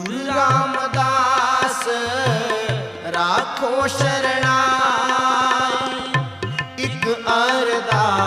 ਗੁਰੂ ਰਾਮਦਾਸ ਰਾਖੋ ਸ਼ਰਣਾ ਇੱਕ ਅਰਦਾਸ